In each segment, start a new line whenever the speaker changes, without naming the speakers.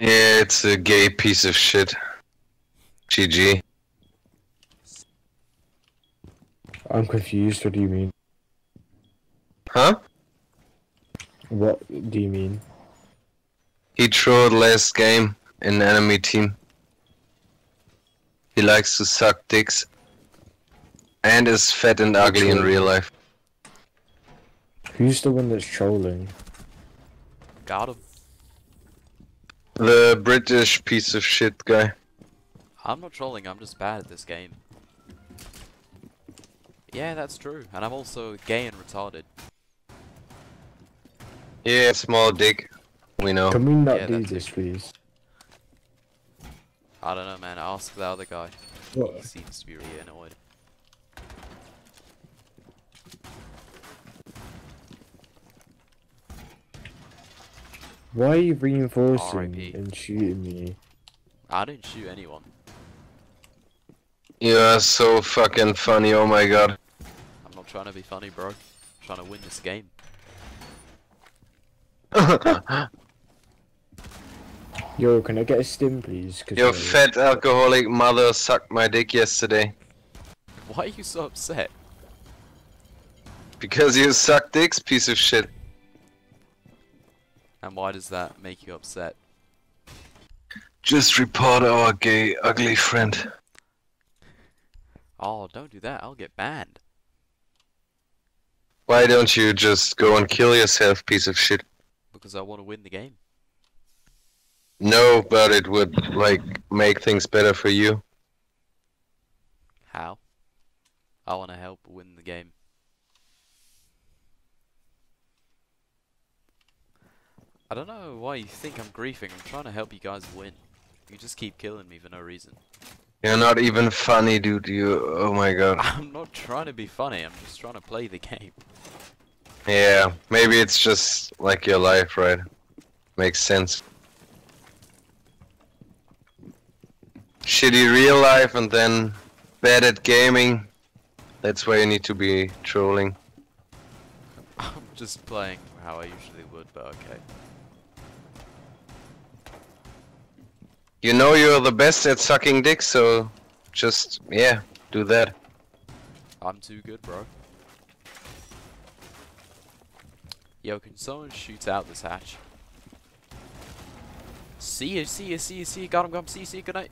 Yeah, it's a gay piece of shit. GG.
I'm confused. What do you mean?
Huh?
What do you mean?
He trolled last game in enemy team. He likes to suck dicks. And is fat and ugly in real life.
Who's the one that's trolling?
Got him.
The British piece of shit guy.
I'm not trolling, I'm just bad at this game. Yeah, that's true. And I'm also gay and retarded.
Yeah, small dick. We know.
Can we not
Yeah,
do
that's
this, please?
I don't know, man. Ask the other guy. He seems to be really annoyed.
Why are you reinforcing
R.I.P..
and shooting me?
I didn't shoot anyone.
You are so fucking funny, oh my god.
I'm not trying to be funny, bro. I'm trying to win this game.
Yo, can I get a stim, please? 'Cause
Your
my-
fat alcoholic mother sucked my dick yesterday.
Why are you so upset?
Because you suck dicks, piece of shit.
And why does that make you upset?
Just report our gay, ugly friend.
Oh, don't do that. I'll get banned.
Why don't you just go and kill yourself, piece of shit?
Because I want to win the game.
No, but it would, like, make things better for you.
How? I want to help win the game. I don't know why you think I'm griefing. I'm trying to help you guys win. You just keep killing me for no reason.
You're not even funny, dude. You, oh my god.
I'm not trying to be funny. I'm just trying to play the game.
Yeah, maybe it's just like your life, right? Makes sense. Shitty real life and then bad at gaming. That's where you need to be trolling.
I'm just playing how I usually would, but okay.
You know you're the best at sucking dick, so just, yeah, do that.
I'm too good, bro. Yo, can someone shoot out this hatch? See you, see you, see you, see you. Got him, got him. See you, see you. Good night.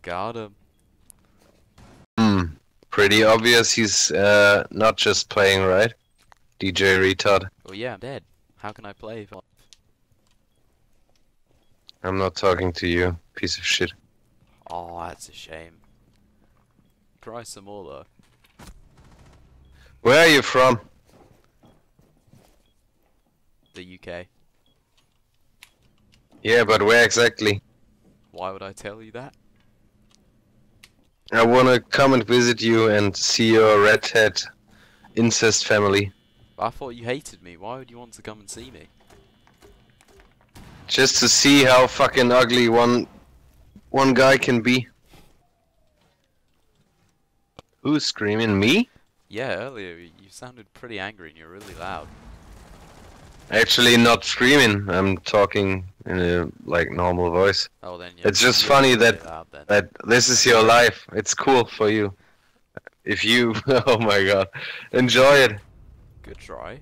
Got him.
Hmm. Pretty obvious he's uh, not just playing, right? DJ retard.
Oh yeah, I'm dead. How can I play if I...
I'm not talking to you, piece of shit.
Oh, that's a shame. Try some more though.
Where are you from?
The UK.
Yeah, but where exactly?
Why would I tell you that?
I wanna come and visit you and see your red hat incest family.
I thought you hated me. Why would you want to come and see me?
Just to see how fucking ugly one one guy can be. Who's screaming? Me?
Yeah, earlier you sounded pretty angry and you're really loud.
Actually not screaming, I'm talking in a like normal voice.
Oh, then yeah.
It's just funny that-
loud.
That this is your life. It's cool for you. If you oh my god. Enjoy it.
Good try.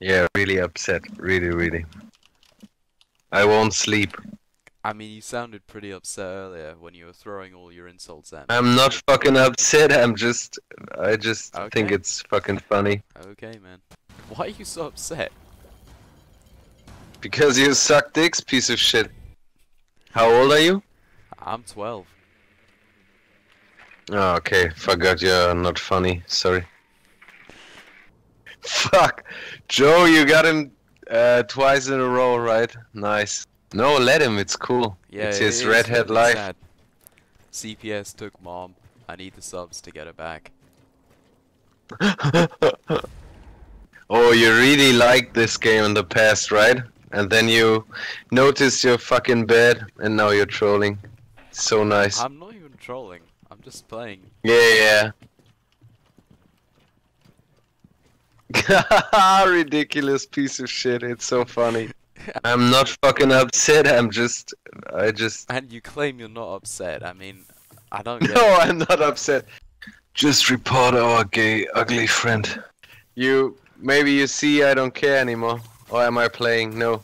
Yeah, really upset. Really, really. I won't sleep.
I mean, you sounded pretty upset earlier when you were throwing all your insults at me.
I'm not fucking upset. I'm just I just think it's fucking funny.
Okay, man. Why are you so upset?
Because you suck dicks, piece of shit. How old are you?
I'm 12.
Oh, okay. Forgot you're not funny. Sorry. Fuck. Joe, you got him uh, twice in a row, right? Nice. No, let him. It's cool.
Yeah,
it's
it
his
is
red hat
really
life.
sad. CPS took mom. I need the subs to get her back.
oh, you really liked this game in the past, right? And then you noticed you're fucking bad, and now you're trolling. So nice.
I'm not even trolling. I'm just playing.
Yeah, yeah. Ridiculous piece of shit. It's so funny. I'm not fucking upset. I'm just, I just.
And you claim you're not upset. I mean, I don't
No,
it.
I'm not upset. Just report our gay, ugly friend. You maybe you see I don't care anymore, or am I playing? No.